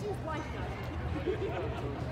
She's white though.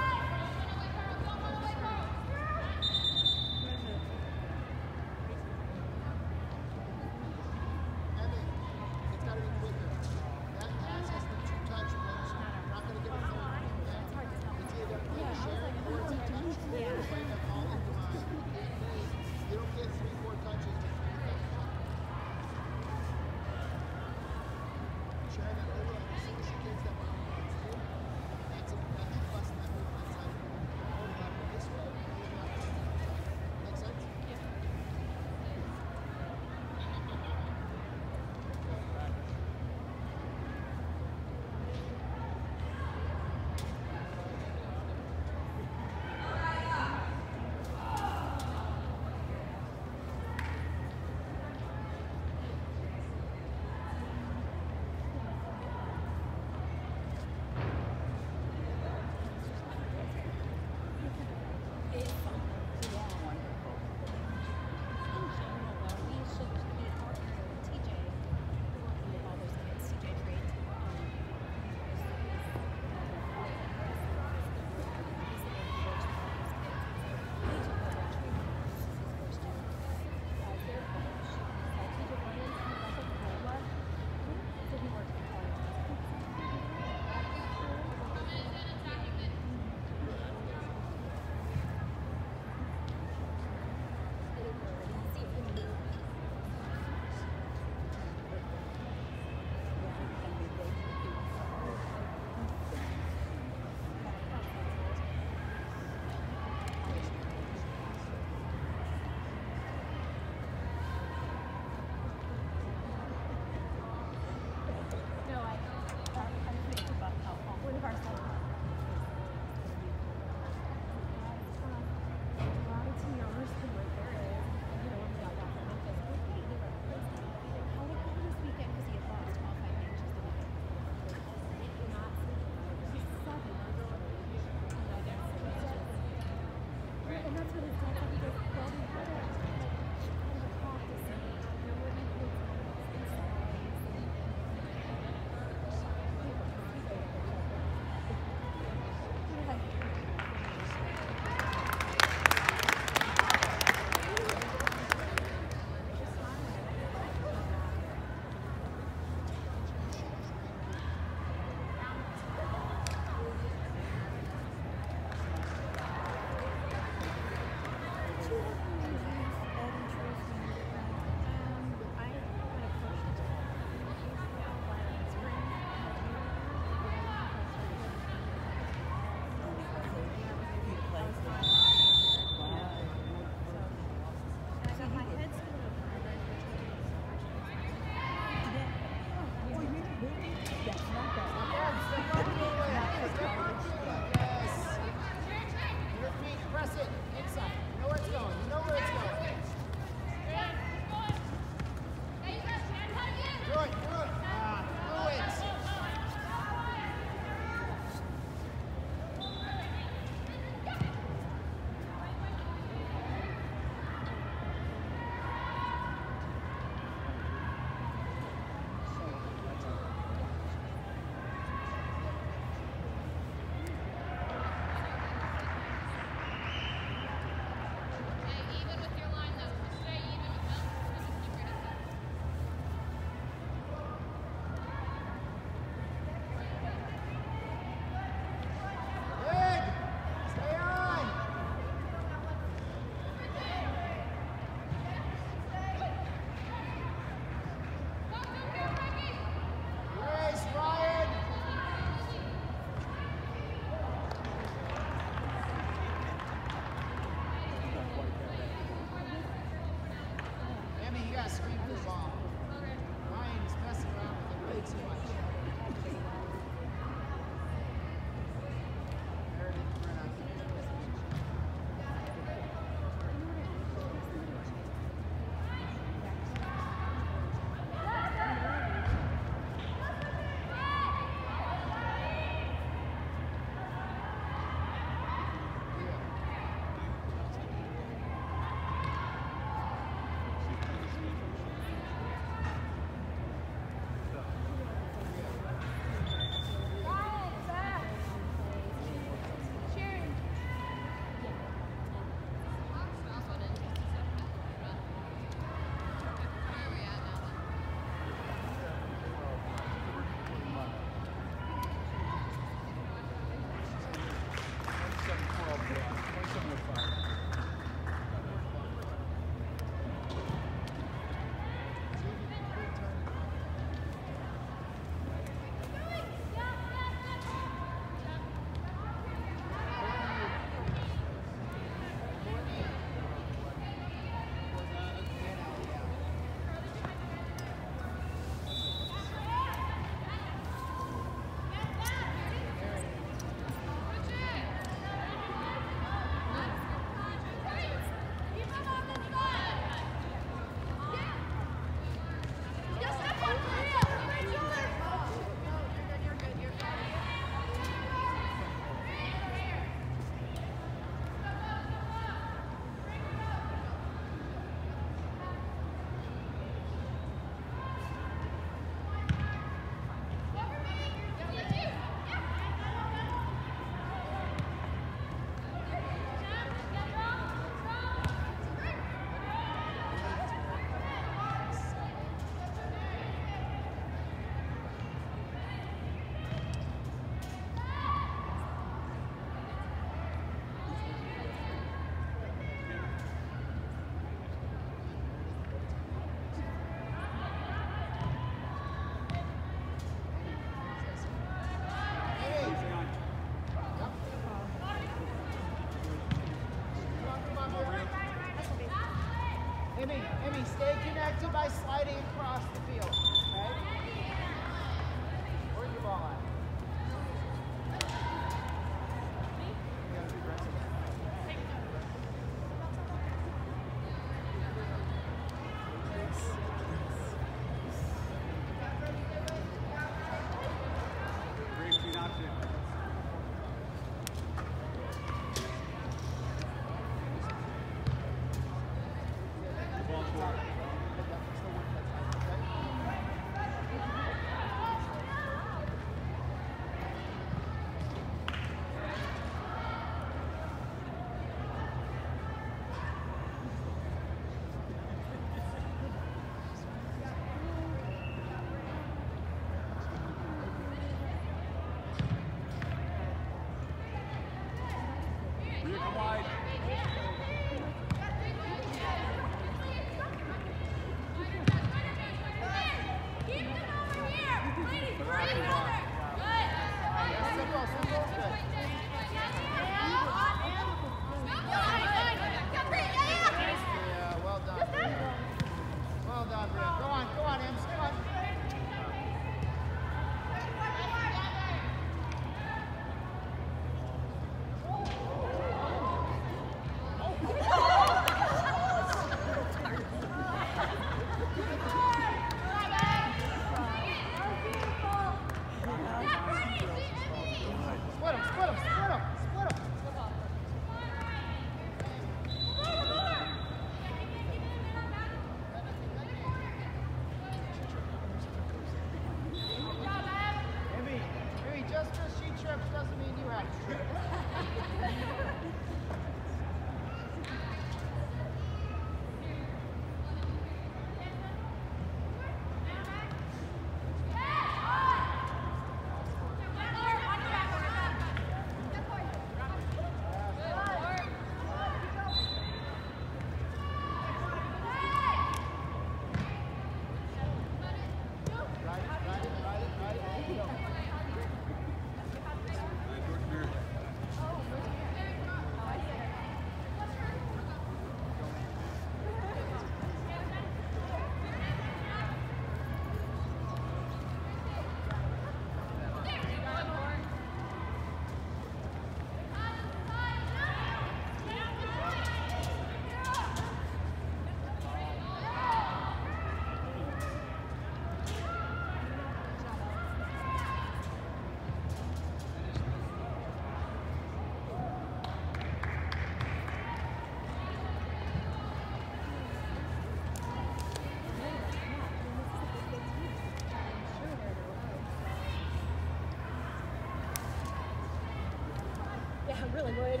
really would.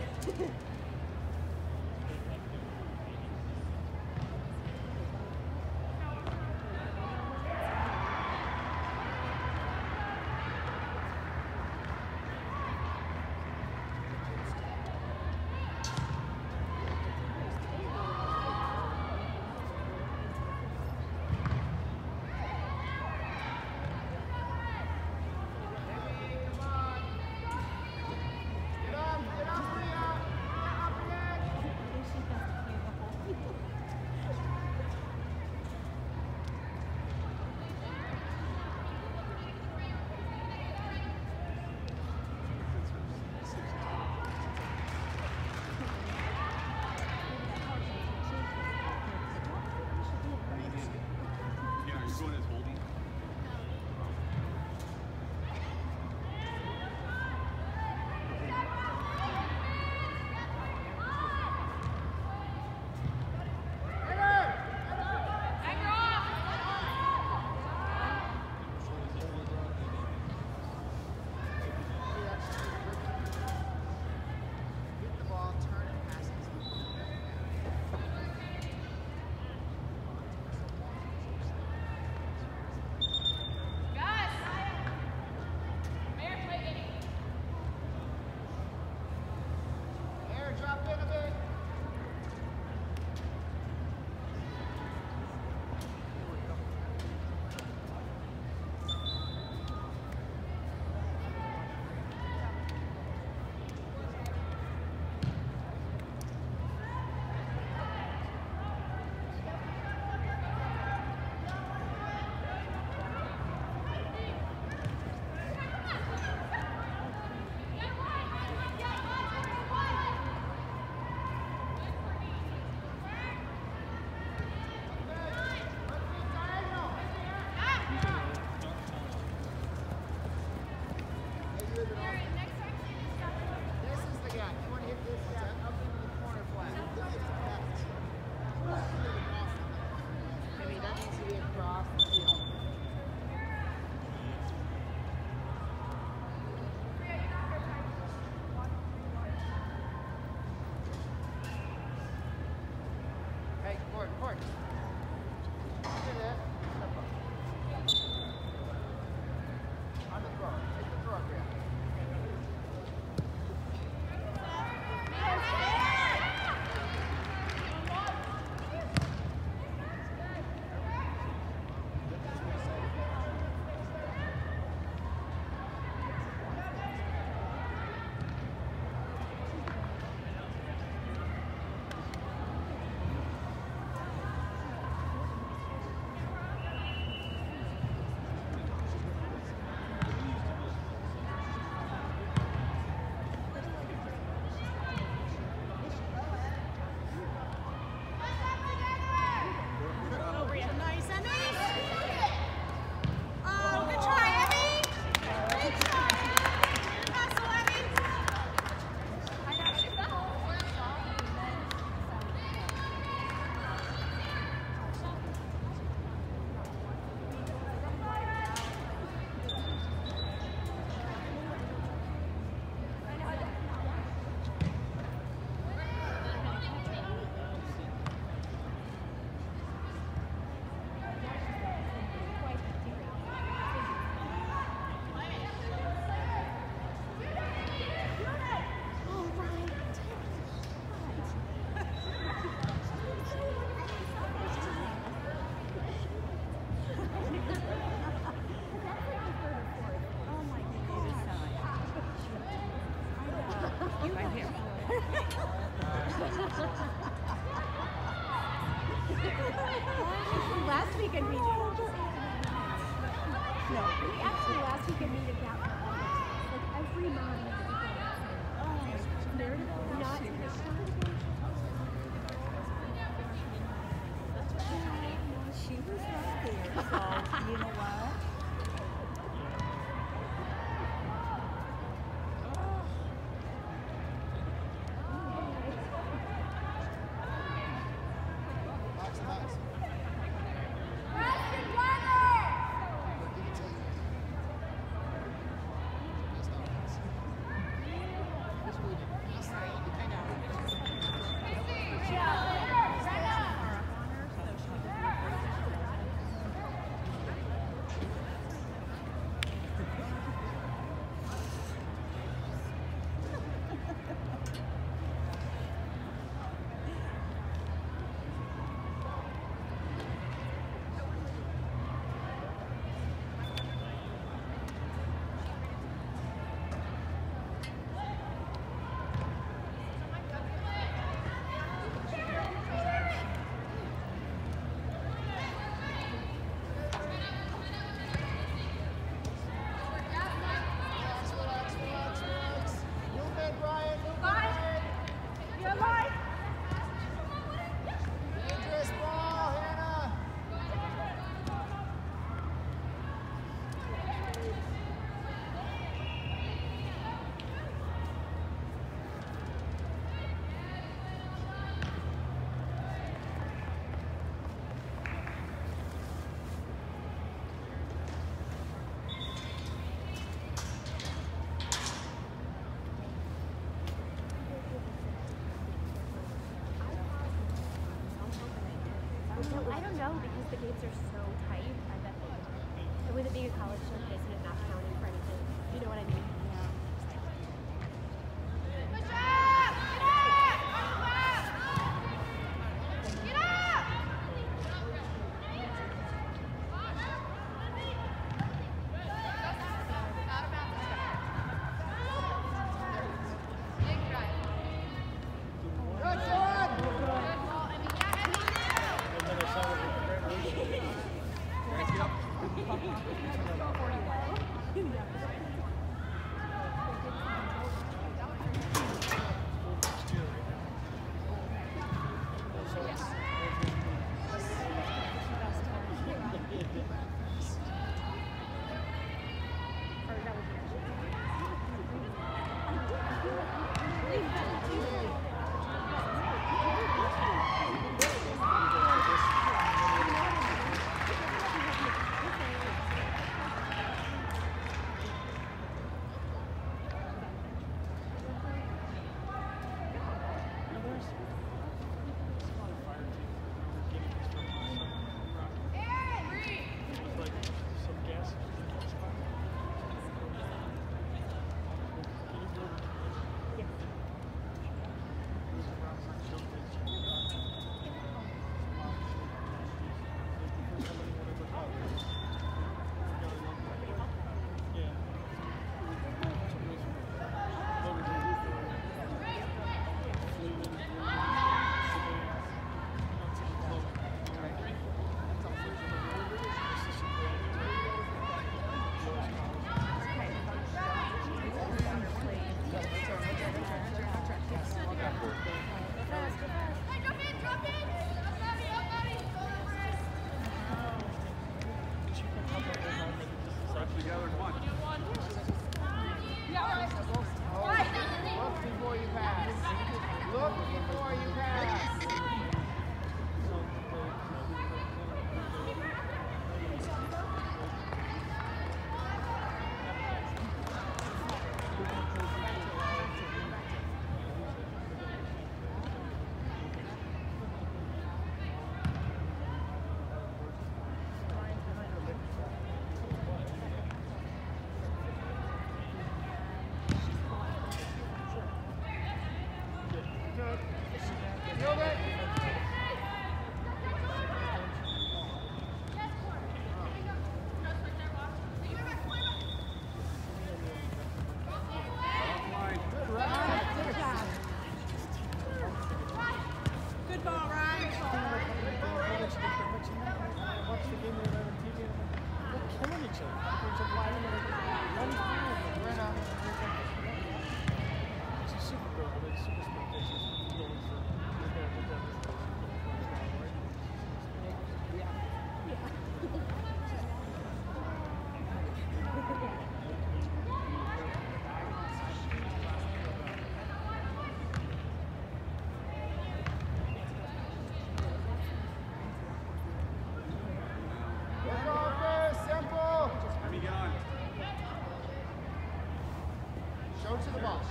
the gates are so tight. I bet they are. And with it being a college show,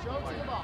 Show to the ball.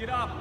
Get up.